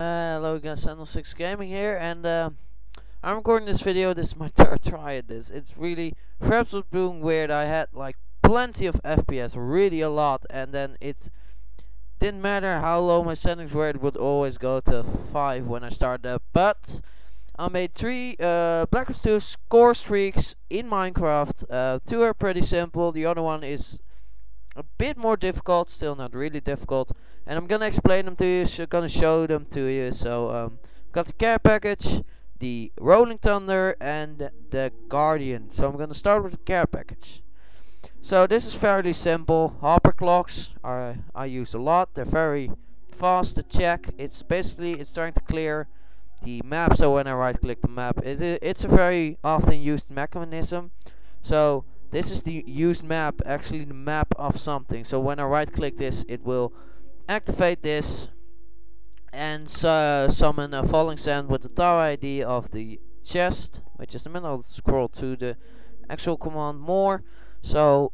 Uh, hello guys, Sentinel6 Gaming here, and uh, I'm recording this video, this is my third try at this. It's really, perhaps was doing weird, I had like plenty of FPS, really a lot, and then it didn't matter how low my settings were, it would always go to 5 when I started up, but I made 3 uh, Black Ops 2 score streaks in Minecraft, uh, 2 are pretty simple, the other one is a bit more difficult, still not really difficult. And I'm gonna explain them to you, so gonna show them to you. So, um, got the care package, the Rolling Thunder, and the Guardian. So I'm gonna start with the care package. So this is fairly simple. Hopper clocks are I use a lot. They're very fast to check. It's basically it's trying to clear the map. So when I right click the map, it, it's a very often used mechanism. So this is the used map, actually the map of something. So when I right click this, it will activate this and uh, summon a falling sand with the tile ID of the chest. which is a minute, I'll scroll to the actual command more. So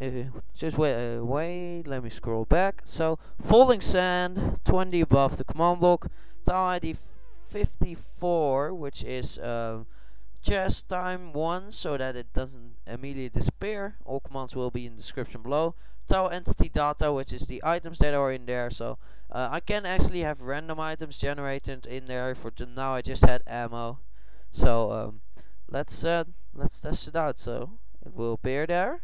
uh, just wait, uh, wait, let me scroll back. So falling sand, 20 above the command block, tile ID 54, which is. Uh, chest time 1 so that it doesn't immediately disappear. All commands will be in the description below. Tile entity data which is the items that are in there. So uh, I can actually have random items generated in there for now I just had ammo. So um, let's uh, let's test it out. So it will appear there.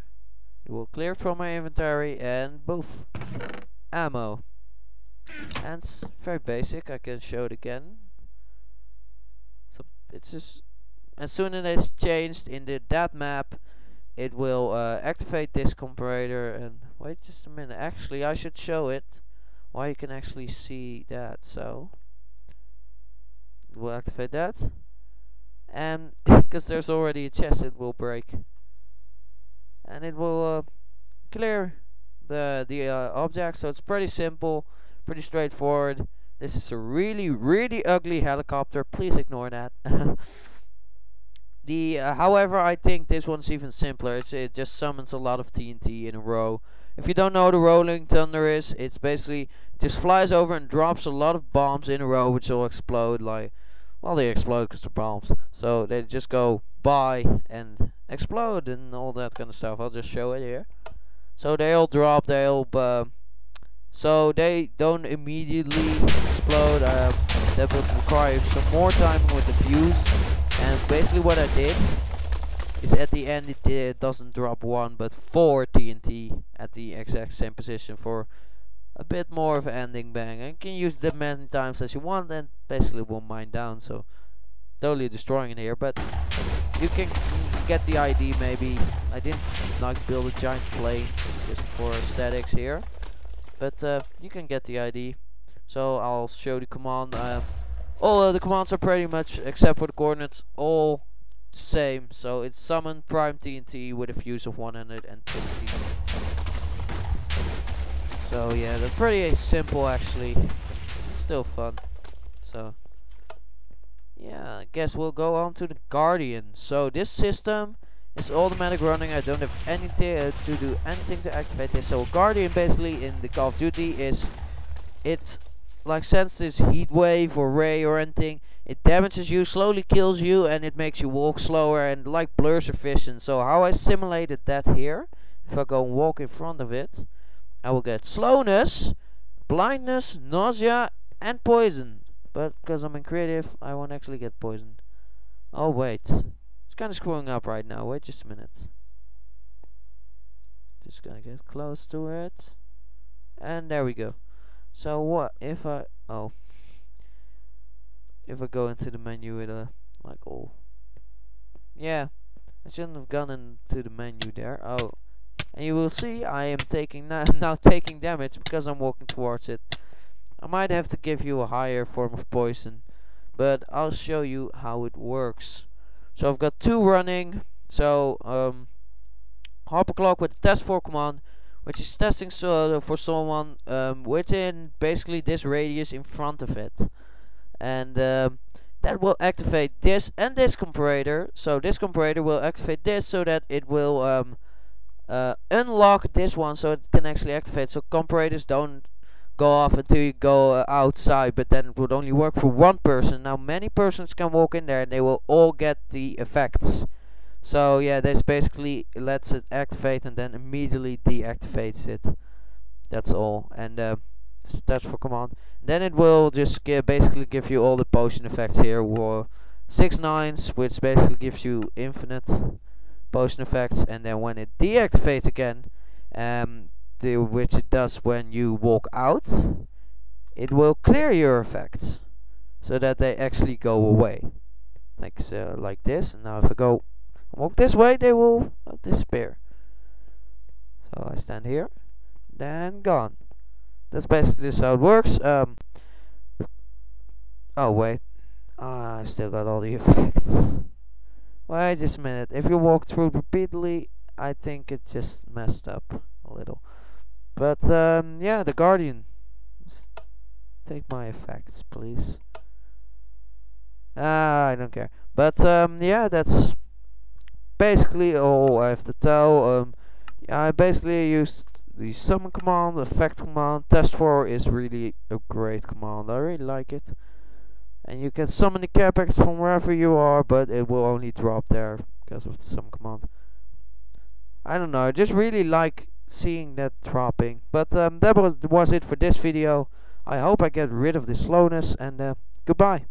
It will clear from my inventory and boof. Ammo. And it's very basic. I can show it again. So it's just as soon as it's changed in the that map it will uh, activate this comparator and wait just a minute actually I should show it why you can actually see that so. It will activate that. And because there's already a chest it will break. And it will uh, clear the the uh, object so it's pretty simple pretty straightforward. This is a really really ugly helicopter please ignore that The uh, however, I think this one's even simpler. It's, it just summons a lot of TNT in a row. If you don't know what a rolling thunder is, it's basically just flies over and drops a lot of bombs in a row, which will explode. Like, well, they explode because they're bombs. So they just go by and explode and all that kind of stuff. I'll just show it here. So they all drop. They all. Uh, so they don't immediately explode. Uh, that would require some more time with the fuse and basically what I did is at the end it, it doesn't drop one but four TNT at the exact same position for a bit more of an ending bang. And you can use them many times as you want and basically won't mine down so totally destroying it here but you can get the ID maybe. I didn't like build a giant plane just for aesthetics here but uh, you can get the ID so I'll show the command. Uh, all uh, the commands are pretty much, except for the coordinates, all same. So it's summon prime TNT with a fuse of 120. So yeah, that's pretty simple actually. It's still fun. So yeah, I guess we'll go on to the Guardian. So this system is automatic running. I don't have anything uh, to do anything to activate this. So Guardian basically in the Call of Duty is it's like sense this heat wave or ray or anything it damages you slowly kills you and it makes you walk slower and like blurs vision. So how I simulated that here if I go and walk in front of it I will get slowness blindness nausea and poison. But because I'm in creative I won't actually get poison. Oh wait. It's kinda screwing up right now. Wait just a minute. Just gonna get close to it. And there we go so what if I oh if I go into the menu with a like oh yeah I shouldn't have gone into the menu there. Oh and you will see I am taking now, now taking damage because I'm walking towards it. I might have to give you a higher form of poison but I'll show you how it works. So I've got two running. So um Hopper clock with the testfor command which is testing so for someone um, within basically this radius in front of it. And um, that will activate this and this comparator. So this comparator will activate this so that it will um, uh, unlock this one so it can actually activate. So comparators don't go off until you go uh, outside but then it would only work for one person. Now many persons can walk in there and they will all get the effects so yeah this basically lets it activate and then immediately deactivates it. That's all. And uh, that's for command. Then it will just give, basically give you all the potion effects here. Or six nines which basically gives you infinite potion effects. And then when it deactivates again um, the, which it does when you walk out it will clear your effects so that they actually go away. Like so like this. And now if I go walk this way they will disappear. So I stand here then gone. That's basically how it works. Um, oh wait. Uh, I still got all the effects. Wait just a minute. If you walk through repeatedly I think it just messed up a little. But um, yeah the Guardian. Take my effects please. Ah I don't care. But um, yeah that's basically all I have to tell um, I basically used the summon command, effect command, testfor is really a great command, I really like it. And you can summon the capex from wherever you are, but it will only drop there because of the summon command. I don't know, I just really like seeing that dropping. But um, that was, was it for this video. I hope I get rid of the slowness and uh, goodbye.